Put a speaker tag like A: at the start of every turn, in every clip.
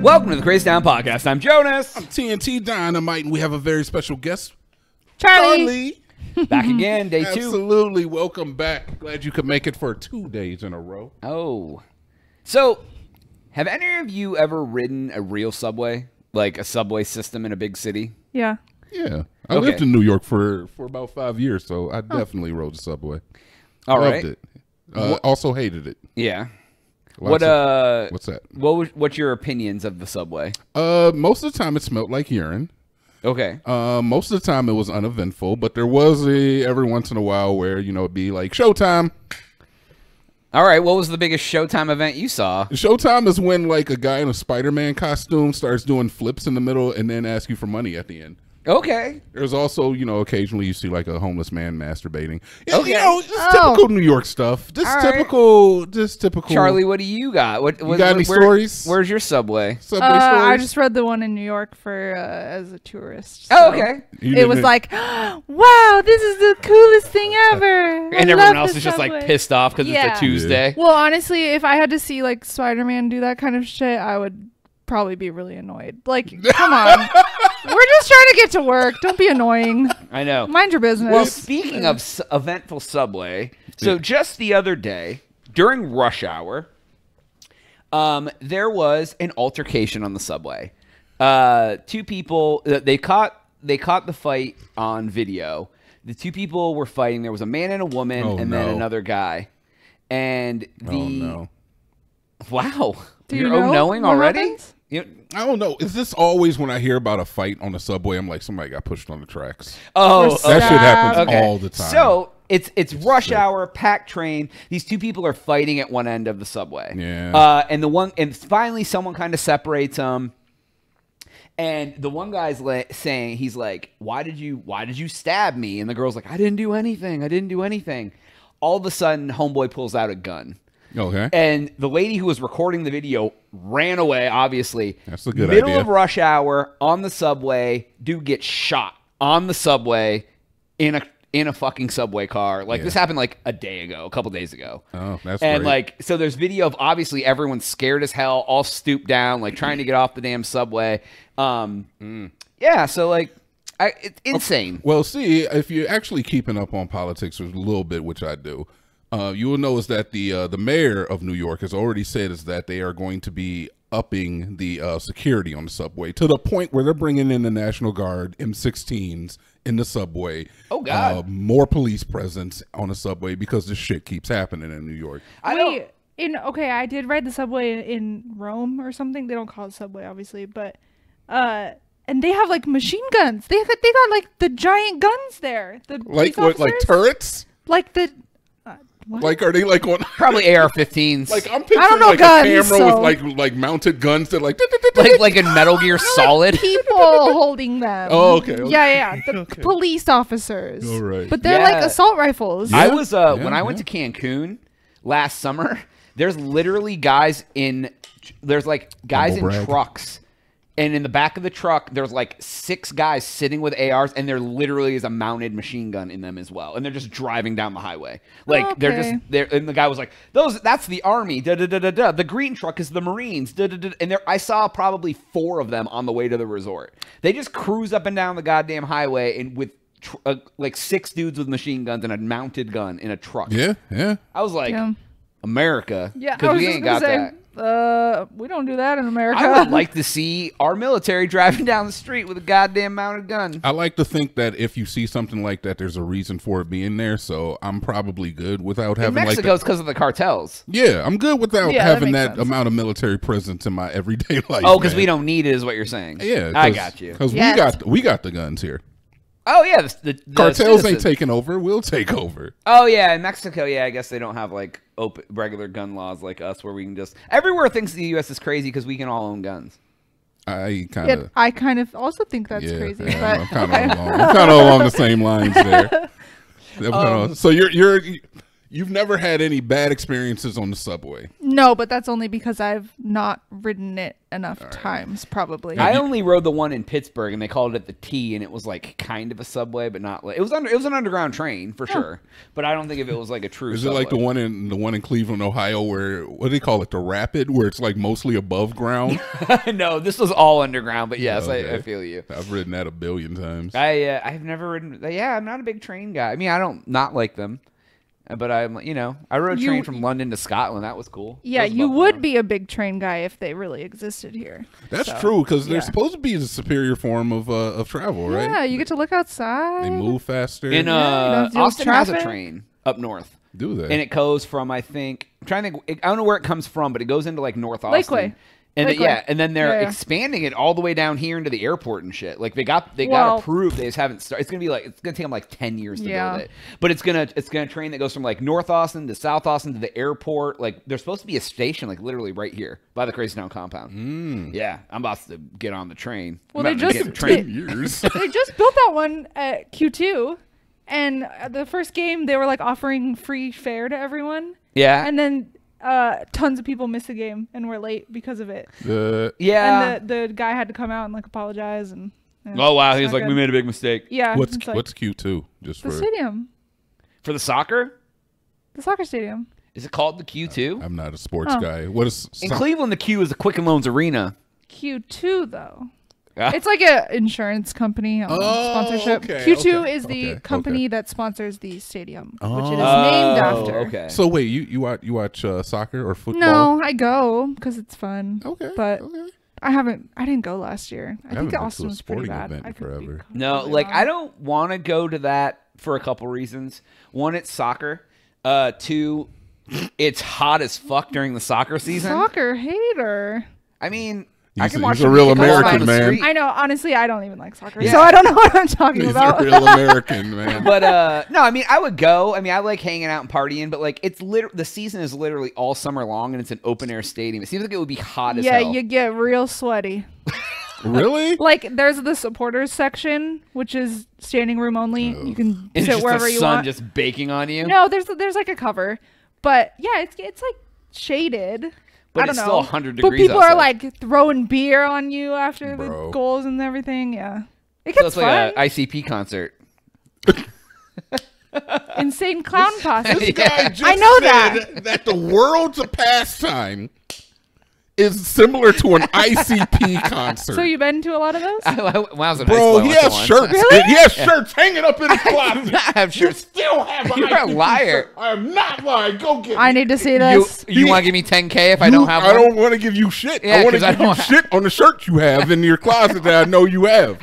A: Welcome to the Crazy Town Podcast. I'm Jonas.
B: I'm TNT Dinomight, and we have a very special guest,
C: Charlie.
B: Charlie.
A: Back again, day two.
B: Absolutely, welcome back. Glad you could make it for two days in a row.
A: Oh. So, have any of you ever ridden a real subway? Like a subway system in a big city?
C: Yeah.
B: Yeah, I
A: Okay.
B: lived in New York for for about five years, so I definitely rode the subway.
A: All
B: Loved
A: right.
B: it. Uh, also hated it.
A: Yeah.
B: Lots
A: what
B: of-
A: uh
B: What's that?
A: what was, what's your opinions of the subway?
B: Uh, most of the time it smelled like urine.
A: Okay.
B: Uh, most of the time it was uneventful, but there was a every once in a while where you know it'd be like showtime.
A: All right, what was the biggest Showtime event you saw?
B: Showtime is when like a guy in a Spider-Man costume starts doing flips in the middle and then ask you for money at the end.
A: Okay.
B: There's also, you know, occasionally you see like a homeless man masturbating.
A: Okay.
B: You know, just
C: Oh.
B: typical New York stuff. Just
A: All right.
B: typical, just typical.
A: Charlie, what do you got? What, what
B: got any
A: where-
B: stories?
A: Where's your subway?
B: Subway
C: Uh, I just read the one in New York for uh, as a tourist.
A: Oh, okay.
C: It was like, wow, this is the coolest thing ever. I
A: And everyone
C: love
A: else
C: the
A: is just like pissed off because
C: Yeah.
A: it's a Tuesday.
C: Well, honestly, if I had to see like Spider-Man do that kind of shit, I would probably be really annoyed. Like, come on, we're just trying to get to work. Don't be annoying.
A: I know.
C: Mind your business.
A: Well, speaking of s- eventful subway, so just the other day during rush hour, um, there was an altercation on the subway. Uh, two people uh, they caught they caught the fight on video. The two people were fighting. There was a man and a woman,
B: Oh,
A: and then
B: no.
A: another guy. And the
B: oh no.
A: wow,
C: Do
A: you're
C: you know
A: knowing
C: what
A: already.
C: happens?
A: You-
B: I don't know. Is this always when I hear about a fight on the subway? I'm like, somebody got pushed on the tracks.
A: oh,
B: That
C: Stop.
B: shit happens
A: Okay.
B: all the time.
A: So it's it's rush
B: sick.
A: hour, packed train. These two people are fighting at one end of the subway.
B: Yeah.
A: Uh, and the one and finally someone kind of separates them. And the one guy's la- saying he's like, "Why did you Why did you stab me?" And the girl's like, "I didn't do anything. I didn't do anything." All of a sudden, homeboy pulls out a gun.
B: Okay.
A: And the lady who was recording the video ran away, obviously.
B: That's a good
A: Middle
B: idea.
A: of rush hour on the subway, dude gets shot on the subway in a in a fucking subway car. Like
B: Yeah.
A: this happened like a day ago, a couple days ago.
B: Oh, that's
A: and
B: great.
A: like so there's video of obviously everyone scared as hell, all stooped down, like trying to get off the damn subway. Um
B: Mm.
A: yeah, so like I, it's insane.
B: Well, see, if you're actually keeping up on politics a little bit, which I do, uh, you will know is that the uh, the mayor of New York has already said is that they are going to be upping the uh, security on the subway to the point where they're bringing in the National Guard M16s in the subway.
A: Oh, God.
B: Uh, more police presence on the subway because this shit keeps happening in New York.
A: I don't
C: in okay, I did ride the subway in Rome or something. They don't call it subway, obviously, but uh, and they have like machine guns. They got they got like the giant guns there. The
B: Like
C: police
B: what? Like turrets?
C: Like the what?
B: Like are they like on?
A: probably AR-15s.
B: Like I'm picturing
C: know
B: like
C: guns,
B: a camera
C: so-
B: with like like mounted guns that like.
A: like like in Metal Gear Solid.
C: people holding them.
B: Oh, okay, okay.
C: Yeah, yeah, the police officers.
B: All right.
C: But they're
A: Yeah.
C: like assault rifles.
A: I was uh
B: yeah,
A: when I went to Cancun last summer. There's literally guys in there's like guys
B: Humble
A: in
B: brag.
A: trucks, and in the back of the truck there's like six guys sitting with ARs, and there literally is a mounted machine gun in them as well, and they're just driving down the highway. Like they're just there, and the guy was like, "Those that's the army." Da da da da da. The green truck is the Marines. Da da da. And there, I saw probably four of them on the way to the resort. They just cruise up and down the goddamn highway and with. Tr- uh, like six dudes with machine guns and a mounted gun in a truck.
B: Yeah, yeah.
A: I was like,
C: Yeah.
A: America,
C: Yeah,
A: because we ain't got
C: say,
A: that.
C: Uh, we don't do that in America.
A: I would like to see our military driving down the street with a goddamn mounted gun.
B: I like to think that if you see something like that, there's a reason for it being there. So I'm probably good without having like.
A: Mexico,
B: The,
A: it's because of the cartels.
B: yeah, I'm good without
C: Yeah,
B: having
C: makes
B: that amount of military presence in my everyday life.
A: Oh, because we don't need it, is what you're saying.
B: Yeah,
A: I got you.
B: Because
C: Yes.
B: we got we got the guns here.
A: Oh yeah, the, the, the
B: Cartels
A: citizens-
B: ain't taking over. We'll take over.
A: Oh yeah, in Mexico, yeah, I guess they don't have like open regular gun laws like us, where we can just everywhere thinks the U.S. is crazy because we can all own guns.
B: I kind
C: Yeah,
B: of.
C: I kind of also think that's
B: yeah,
C: crazy.
B: yeah, I'm
C: but
B: kind of
C: okay.
B: along, I'm kind of along the same lines there.
A: Um,
B: so you're you're You've never had any bad experiences on the subway.
C: No, but that's only because I've not ridden it enough times, probably.
A: I only rode the one in Pittsburgh, and they called it the T, and it was like kind of a subway, but not like it was under. It was an underground train for sure, but I don't think if it was like a true.
B: Is it like the one in the one in Cleveland, Ohio, where what do they call it, the Rapid, where it's like mostly above ground?
A: no, this was all underground, but yes, I, I feel you.
B: I've ridden that a billion times.
A: I uh, I've never ridden. Yeah, I'm not a big train guy. I mean, I don't not like them, but I'm you know I rode a
C: You-
A: train from London to Scotland. That was cool.
C: yeah,
A: was
C: you would be a big train guy if they really existed here.
B: That's
C: So,
B: true because they're supposed to be a superior form of uh, of travel, right?
C: Yeah, you get to look outside.
B: They move faster.
A: In uh,
C: have to deal with
A: Austin has a
C: traffic.
A: train up north.
B: do they?
A: and it goes from I think I'm trying to think I don't know where it comes from, but it goes into like North Austin.
C: Lakeway.
A: And
C: Lakeway.
A: yeah, and then they're
C: Yeah, yeah.
A: expanding it all the way down here into the airport and shit. Like they got they
C: Well-
A: got approved. They just haven't started. It's gonna be like it's gonna take them like ten years to
C: Yeah.
A: build it. But it's gonna it's gonna train that goes from like North Austin to South Austin to the airport. Like there's supposed to be a station like literally right here by the Crazy Town compound. Mm. Yeah, I'm about to get on the train.
C: Well,
A: I'm
C: they just-
A: get the train.
B: Ten years.
C: they just built that one at Q2, and uh, the first game they were like offering free fare to everyone,
A: Yeah,
C: and then uh, tons of people missed the game and were late because of it.
B: Uh,
A: yeah.
C: And the the guy had to come out and like apologize and. yeah,
A: oh wow,
C: it's
A: he was like,
C: good.
A: we made a big mistake
C: Yeah.
B: what's
C: it's like
B: what's Q two? Just
C: the
B: for
C: stadium,
A: for the soccer.
C: the soccer stadium.
A: Is it called the Q two?
B: I'm not a sports
C: Oh.
B: guy. What is
A: In Cleveland, the Q is the Quicken Loans Arena.
C: Q2 though. It's like a insurance company um,
B: Oh,
C: sponsorship.
B: okay,
C: Q2
B: okay,
C: is the
B: okay,
C: company
B: okay.
C: that sponsors the stadium, which it is
B: Oh.
C: named after.
A: Okay.
B: So wait, you you watch you watch uh, soccer or football?
C: No, I go because it's fun.
B: Okay.
C: But
B: okay.
C: I haven't. I didn't go last year. I,
B: haven't
C: think
B: been to
C: Austin
B: a
C: was pretty bad.
B: event
C: I
B: in
C: could
B: forever.
A: no, like
C: wrong.
A: I don't want to go to that for a couple reasons. One, it's soccer. Uh, two, it's hot as fuck during the soccer season.
C: Soccer hater.
A: I mean, I
B: He's
A: can
B: a-
A: watch
B: he's a real
A: kick the ball
B: American man.
C: I know. Honestly, I don't even like soccer,
A: Yeah.
C: so I don't know what I'm talking
B: He's
C: about.
B: a real American man.
A: But uh, no, I mean, I would go. I mean, I like hanging out and partying, but like, it's literally the season is literally all summer long, and it's an open air stadium. It seems like it would be hot as hell.
C: yeah, you get real sweaty.
B: really?
C: Like there's the supporters section, which is standing room only. You can
A: It's
C: sit
A: just
C: wherever
A: the
C: you
A: sun
C: want.
A: just baking on you.
C: No, there's there's like a cover, but yeah, it's it's like shaded.
A: But
C: I don't
A: it's
C: know.
A: still 100
C: But
A: degrees
C: people are like throwing beer on you after
B: Bro.
C: the goals and everything. Yeah, it
A: So
C: gets
A: it's
C: fun.
A: like an ICP concert.
C: Insane clown posse.
B: This guy just
C: I know
B: said
C: that.
B: that the world's a pastime is similar to an ICP concert.
C: So you've been to a lot of those?
A: when I was in high school,
B: Bro,
A: I
B: he
A: went to
B: has shirts.
C: Really?
B: He has shirts hanging up in his
A: I do
B: closet.
A: not have
B: You
A: shirts.
B: still have an
A: You're a liar.
B: shirt. I am not lying. Go get
C: I
B: it.
C: need to see
A: You,
C: this.
A: you
B: He-
A: want to give me 10k if I don't have
B: I
A: one?
B: don't want to give you shit.
A: Yeah,
B: I want to
A: 'cause I
B: give you
A: don't ha-
B: shit on the shirt you have in your closet that I know you have.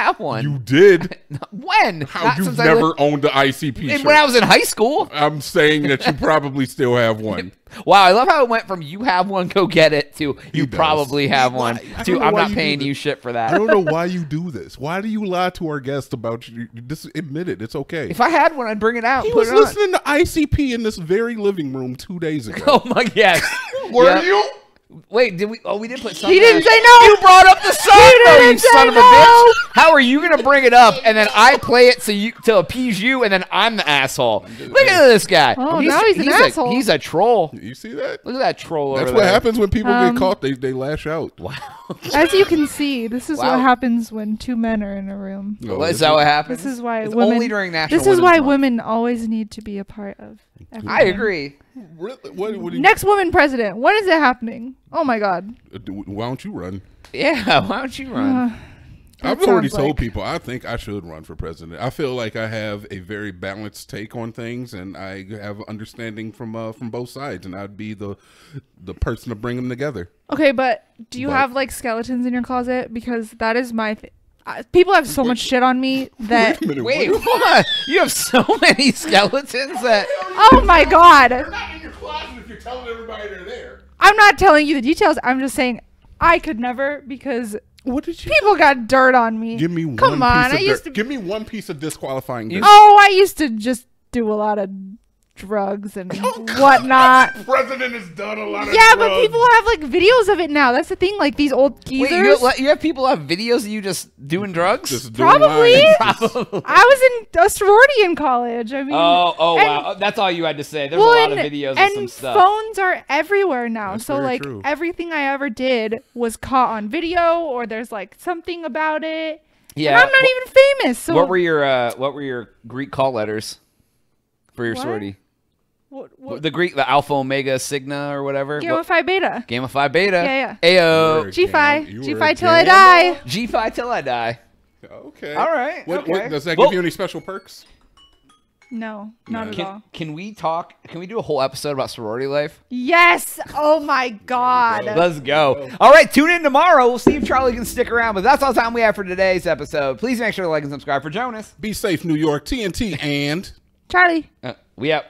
A: Have one.
B: You did.
A: when?
B: How
A: Not
B: you've never
A: lived-
B: owned the ICP shirt.
A: when I was in high school.
B: I'm saying that you probably still have one.
A: Wow, I love how it went from you have one, go get it to you probably have one
B: I
A: to I'm not
B: you
A: paying you shit for that.
B: I don't know why you do this. Why do you lie to our guests about you? Just admit it. It's okay.
A: If I had one, I'd bring it out.
B: he was
A: it on.
B: listening to ICP in this very living room two days ago.
A: Oh my god.
B: Were
A: Yeah.
B: you?
A: Wait, did we? Oh, we did put.
C: He didn't say no.
A: You brought up the song, though, you
C: didn't say
A: son of a
C: no.
A: bitch. How are you gonna bring it up and then I play it so you to appease you and then I'm the asshole? Look at this guy.
C: Oh, now he's an
A: a,
C: asshole.
A: He's a troll.
B: You see that?
A: Look at that troll
B: That's
A: over
B: what
A: there.
B: happens when people
C: Um,
B: get caught. They they lash out.
A: Wow.
C: As you can see, this is
A: Wow.
C: what happens when two men are in a room.
B: Oh,
A: Well, is
B: this
A: that what happens?
C: This is why
A: it's
C: women.
A: only during National.
C: this is why
A: Month.
C: women always need to be a part of. Everything.
A: I agree.
B: Really? What, what you,
C: Next woman president. When is it happening? Oh my god.
B: uh, why don't you run?
A: Yeah. Why don't you run?
C: Uh,
B: I've already
C: sounds
B: told
C: like-
B: people I think I should run for president. I feel like I have a very balanced take on things, and I have understanding from uh, from both sides, and I'd be the the person to bring them together.
C: okay, but do you
B: But-
C: have like skeletons in your closet? Because that is my. Th- people have so much shit on me that.
B: Wait minute.
A: Wait,
B: what?
A: what? You have so many skeletons that.
C: Oh my god.
B: not in your closet if you're telling everybody they're there.
C: I'm not telling you the details. I'm just saying I could never because
B: What did you?
C: people got dirt on me.
B: Give me one
C: Come on,
B: piece
C: I
B: of
C: used
B: dirt.
C: to.
B: Give me one piece of disqualifying dirt.
C: Oh, I used to just do a lot of drugs and whatnot.
B: President has done a lot of
C: Yeah, but people have like videos of it now. That's the thing. Like these old geezers.
A: Wait, you, let- you have people have videos of you just doing drugs?
B: just doing
C: Probably.
A: Probably.
C: I was in a sorority in college. I mean,
A: Oh, oh
C: and-
A: wow. That's all you had to say. There's
C: well,
A: a lot of videos
C: and
A: of some stuff.
C: phones are everywhere now.
B: That's
C: so
B: very
C: like
B: true.
C: everything I ever did was caught on video, or there's like something about it.
A: yeah.
C: and I'm not even famous. So
A: what were your uh, what were your Greek call letters for your
C: What?
A: sorority?
C: what, what,
A: The Greek, the Alpha, Omega, Sigma, or whatever.
C: Gamma
A: What-
C: Phi Beta,
A: Gamma Phi Beta.
C: Yeah,
A: Ayo.
B: Word.
C: G Phi, G
B: were
C: Phi till I die.
A: G Phi till I die.
B: Okay.
A: All right,
B: What,
A: okay.
B: what, does that
A: Well-
B: give you any special perks?
C: No, not at
A: Can,
C: all.
A: can we talk? Can we do a whole episode about sorority life?
C: Yes. Oh my God.
A: Let's go. All right, tune in tomorrow. We'll see if Charlie can stick around. But that's all the time we have for today's episode. Please make sure to like and subscribe for Jonas.
B: Be safe, New York. TNT and.
C: Charlie.
A: Uh, we out.